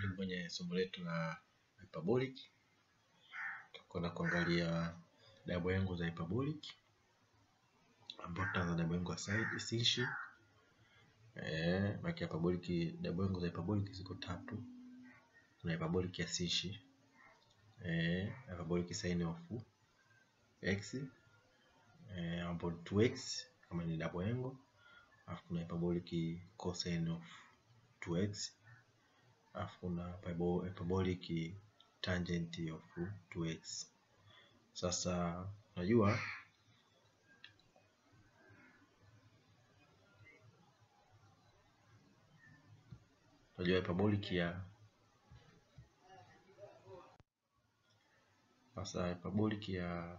Karibu kwenye somo letu la hyperbolic. Tutakwenda kuangalia double angle za hyperbolic ambapo tutaanza double angle ya side sinshi. Eh, maki hyperbolic double angle za hyperbolic ziko tatu. Kuna hyperbolic ya sinshi. Eh, hyperbolic sine of x eh, ambapo 2x kama ni double angle. Alafu kuna hyperbolic cosine of 2x alafu kuna hyperbolic tangent of 2x. Sasa unajua unajua hyperbolic ya sasa hyperbolic ya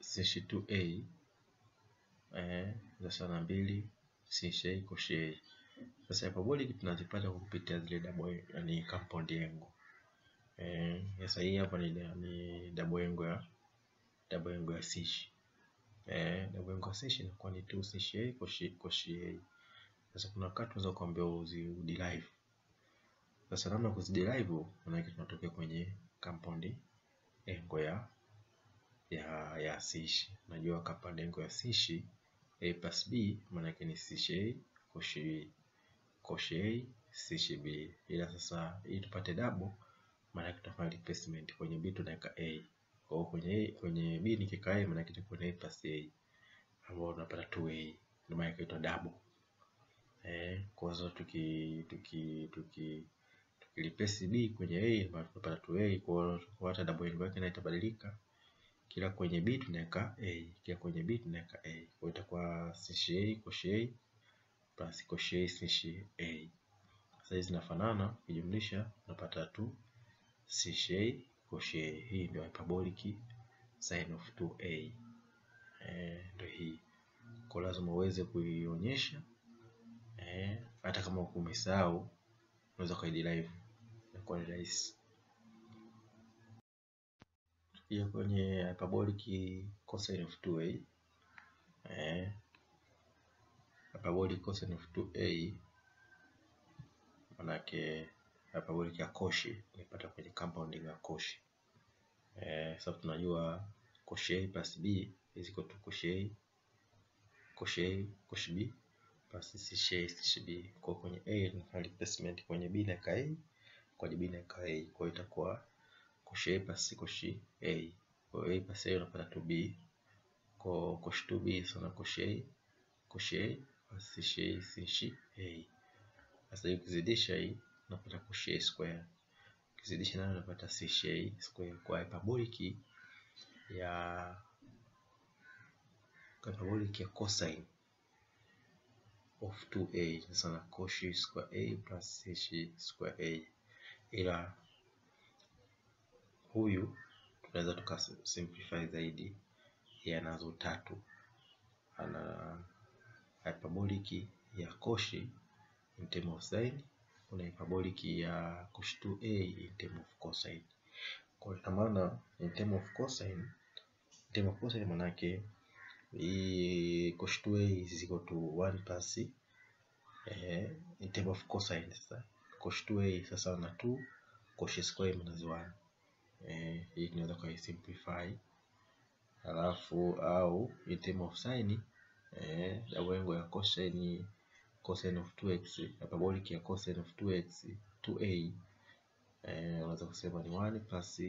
sinshi 2a eh, sasa na mbili koshi a sasa hyperbolic tunazipata kwa kupitia zile double yani compound angle. Eh, sasa hii hapa ni, ni double angle ya double angle ya sishi. Eh, double angle ya sinshi inakuwa ni 2 sinshi a koshi koshi a. Sasa kuna wakati unaweza kuambia uzi derive. Sasa namna kuziderive maana yake tunatokea kwenye compound angle ya ya ya sishi. Unajua compound angle ya sinshi a plus b manake ni C a cosh a C b, ila sasa ili tupate double manake tutafanya replacement kwenye b tunaweka a. Kwa hiyo kwenye a, kwenye b nikiweka a manake itakuwa ni a plus a ambapo tunapata 2a ndio maana ikaitwa double. Eh, kwa hiyo tuki tuki tuki tukireplace b kwenye a tunapata 2a. Kwa hiyo hata double yake na kila kwenye b tunaweka a, kila kwenye b tunaweka a. Kwa hiyo itakuwa sinshi a plus koshi a sinshi a. Sasa hizi zinafanana, ukijumlisha unapata 2 sinshi a. Hii ndio hyperbolic sin of 2a. Eh, ndio hii. Kwa lazima uweze kuionyesha eh, hata kama ukumesahau unaweza kuiderive, inakuwa ni rahisi. Tukija kwenye hyperbolic cosine of 2a eh, hyperbolic cosine of 2a manake hyperbolic ya koshi nipata kwenye compounding ya koshi eh, sasa tunajua koshi a plus b is equal to koshi a koshi a koshi b plus c a c b. Kwa kwenye a ni replacement, kwenye b na a, kwenye b na a. Kwa itakuwa koshi a plus cosh a. Kwa a plus a unapata 2b. Kwa cosh 2b sana cosh a cosh a sinshi a sinshi a. Sasa ukizidisha hii unapata cosh a square. Ukizidisha nayo unapata sinshi a square. Kwa hyperbolic ya hyperbolic ya cosine of 2a sasa koshi square a plus sinshi square a, ila huyu tunaweza tuka simplify zaidi, yanazo tatu. Ana hyperbolic ya koshi in term of sin, kuna hyperbolic ya koshi 2a in term of cosine. Kwa maana in term of cosine, in term of cosine manake hii koshi 2a is equal to 1 plus eh, in term of cosine sasa koshi 2a sasa na 2 koshi square minus 1 eh, hii kwa simplify, alafu au in term of sign eh, angle ya cosine cosine of 2x hyperbolic ya cosine of 2x 2a eh, unaweza kusema ni 1 plus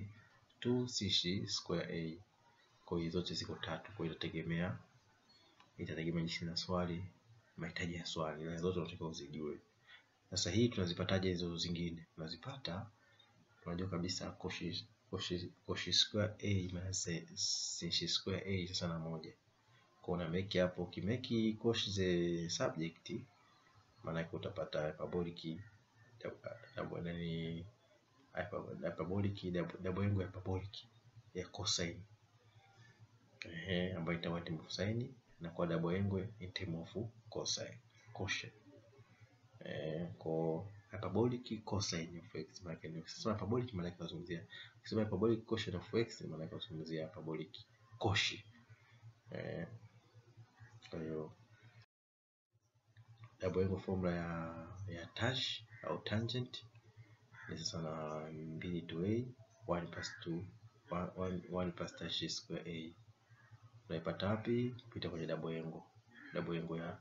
2 cc square a. Kwa hiyo zote ziko tatu, kwa hiyo itategemea itategemea jinsi na swali mahitaji ya swali, na zote unatakiwa uzijue. Sasa hii tunazipataje hizo zingine? Tunazipata tunajua kabisa koshi square a minus square a sasa na moja. Kwa una make hapo, kimeki koshi the subject maana utapata hyperbolic nani hyperbolic double angle hyperbolic ya cosine Ehe, ambayo itakuwa in of sine na kwa double angle in term of cosine cosine eh, kwa hyperbolic cosine of x maana yake ni ukisema hyperbolic maana yake tunazungumzia, ukisema hyperbolic cosine of x maana yake tunazungumzia hyperbolic koshi. Eh, kwa hiyo hapo angle formula ya ya tash au tangent. Ni sasa na mbili to a 1 plus 2 1 1 plus tash square a. Unaipata wapi? Pita kwenye double angle, double angle ya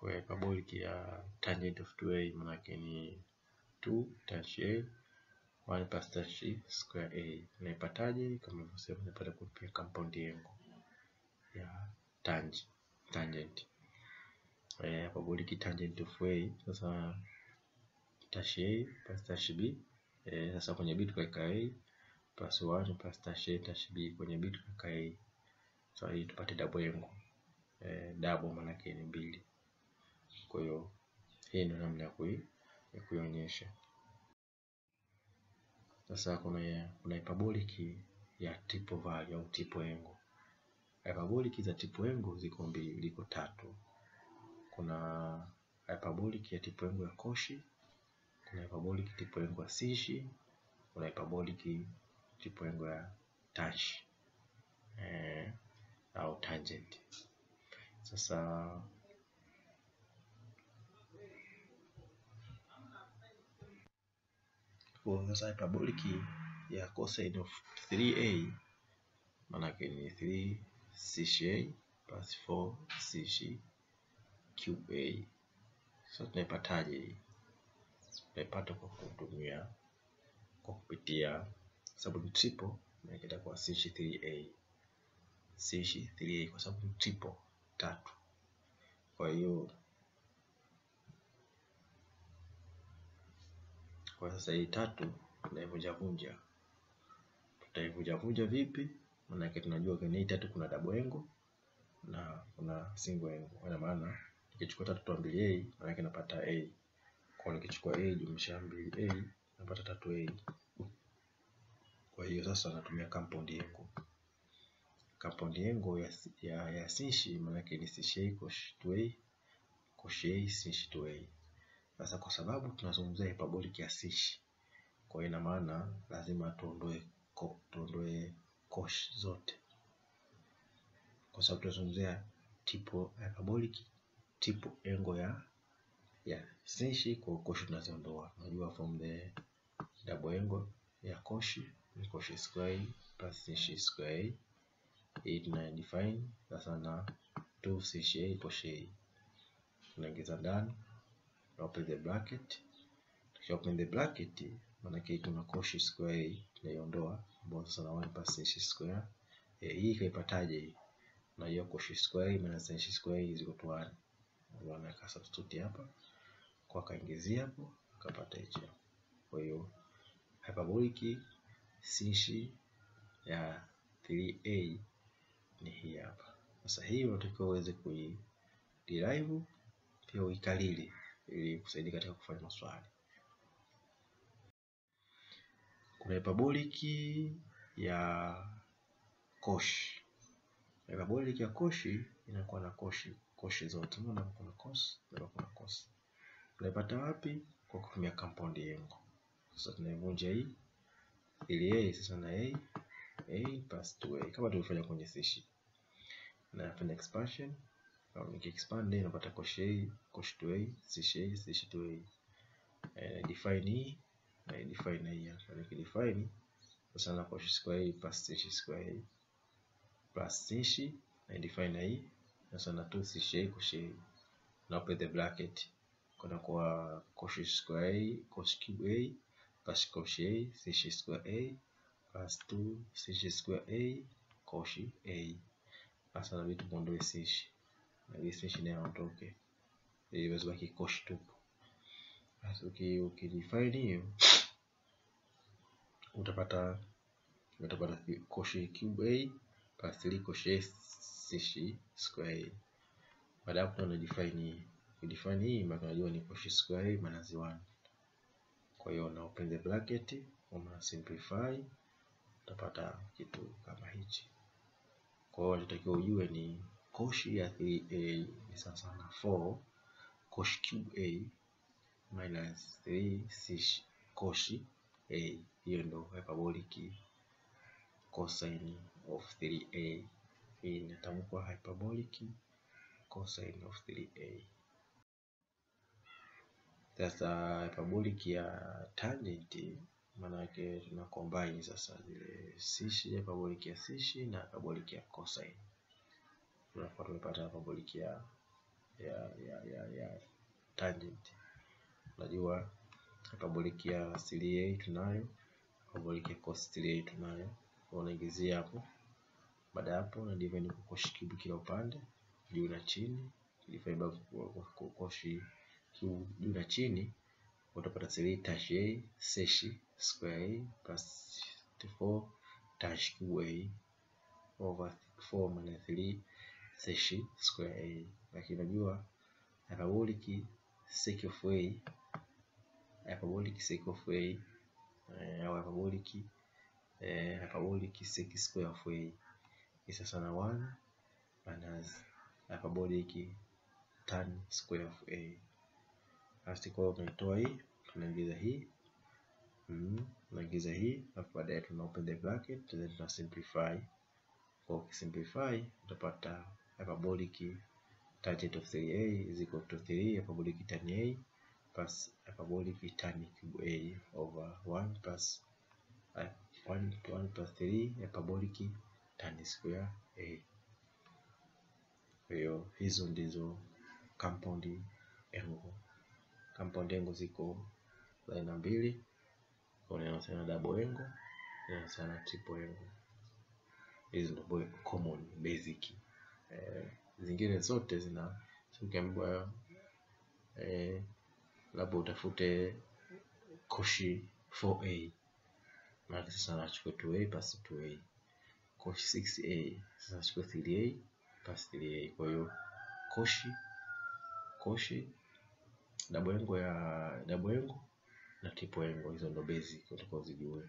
kwa hyperbolic ya tangent of 2a manake ni 2 tanh a 1 plus tanh square a. Naipataje? Kama nilivyosema, unaipata kupia compound angle ya tang tangent eh, hyperbolic tangent of a. Sasa tanh a plus tanh b eh, sasa kwenye b tukaweka a plus 1 plus tanh a tanh b, kwenye b tukaweka a. Sasa hii tupate double angle eh, double maana yake ni mbili. Kwa hiyo hii ndio namna ya kui ya kuionyesha. Sasa kuna kuna hyperbolic ya tipo value au tipo engo. Hyperbolic za tipo engo ziko mbili, liko tatu. Kuna hyperbolic ya tipo engo ya koshi kuna hyperbolic tipo engo ya sishi kuna hyperbolic tipo engo ya touch eh, au tangent. Sasa kwa sasa hyperbolic ya cosine of 3a maanake ni 3 cc plus 4 cc cube a. Sasa tunaipataje hii? Tunaipata kwa kutumia kwa kupitia sababu ni triple, maana itakuwa CC3A. CC3A kwa sababu ni triple tatu. Kwa hiyo kwa sasa hii tatu tunaivunja vunja. Tutaivunja vunja vipi? Maanake tunajua kwenye hii tatu kuna double angle na kuna single angle. Kwa maana nikichukua tatu toa mbili a, maanake napata a. Kwa nikichukua a jumlisha mbili a, napata tatu a. Kwa hiyo sasa natumia compound angle. Compound angle ya ya, ya sinshi maanake ni sinshi a cos 2a cos a sinshi 2a. Sasa kwa sababu tunazungumzia hyperbolic ya Secchi, kwa hiyo ina maana lazima tuondoe ko, tuondoe cosh zote, kwa sababu tunazungumzia tipo hyperbolic tipo angle ya ya Secchi, kwa cosh tunaziondoa. Unajua from the double angle ya koshi ni cosh square plus sec square, hii tuna define sasa na 2 sec a cos a, tunaingiza ndani open the bracket. Tukisha open the bracket, maanake kuna cos square tunaiondoa, ambayo sasa na 1 plus square e, hii kaipataje hii? Unajua cos square minus sin square is equal to 1, ndio anaweka substitute hapa kwa kaingizia hapo akapata hicho. Kwa hiyo hyperbolic Secchi ya 3a ni hii hapa. Sasa hii unatakiwa uweze kui derive pia uikalili ili kusaidia katika kufanya maswali. Kuna hyperbolic ya koshi. Hyperbolic ya koshi inakuwa na koshi koshi zote, unaona kuna cos na kuna cos. Tunaipata wapi? Kwa kutumia compound yengo. Sasa tunaivunja hii ili a sasa na a a plus 2a kama tulivyofanya kwenye Secchi. Na nafanya expansion nikiexpand napata cosh a cosh 2a sh a sh 2a. na define hii na define hii hapa. Nikidefine sasa na cosh square a plus sh square a plus sh na define na hii sasa na 2 sh a cosh a na open the bracket kuna kwa cosh square a cosh cube a plus cosh a sh square a plus 2 sh square a cosh a. Sasa na vitu muondoe sec na hii sec nayo aondoke ili iweze baki cos tupu. Sasa ukidefine hiyo utapata utapata koshi cube a plus 3 koshi a sishi square a. Baada hapo na define hii Define hii maana unajua ni koshi square a minus 1. Kwa hiyo na open the bracket una simplify utapata kitu kama hichi. Kwa hiyo unatakiwa ujue ni Cauchy ya 3a ni sawa na 4 cosh cube a minus 3 sec cosh a. Hiyo ndio hyperbolic cosine of 3a. Hii inatamkwa hyperbolic cosine of 3a. Sasa hyperbolic ya tangent maanake tuna combine sasa zile sishi, hyperbolic ya sishi na hyperbolic ya cosine, tunakuwa tumepata boliki ya ya ya ya, ya tangent. Unajua hyperbolic ya 3a tunayo, boliki ya cos 3a tunayo, unaingizia hapo. Baada ya hapo na divide kwa cosh cube kila upande juu na chini, divide kwa cosh cube juu na chini, utapata 3 dash a seshi square a plus 4 dash cube a over 4 minus 3 seshi square a. Lakini unajua hyperbolic sec of a hyperbolic sec of a au hyperbolic eh, hyperbolic sec square of a ni sasa na 1 minus hyperbolic tan square of a. Basi kwa umetoa hii, tunaingiza hii mm, tunaingiza hii alafu baadaye tuna open the bracket then tuna simplify. Kwa ukisimplify utapata hyperbolic tangent of 3a is equal to 3 hyperbolic tan a plus hyperbolic tan cube a over 1 plus 1 1 plus 3 hyperbolic tan square a. Kwa hiyo hizo ndizo compound angle. Compound angle ziko aina mbili, kuna sana double angle inahusiana triple angle. Hizi ndio common basic. Eh, zingine zote zina ukiambiwa eh, labda utafute koshi 4a maana sasa nachukua 2a pasi 2a koshi 6a sasa nachukua 3a pasi 3a kwa hiyo koshi koshi dabo angle ya dabo angle na angle. Hizo ndo basic utakuwa uzijue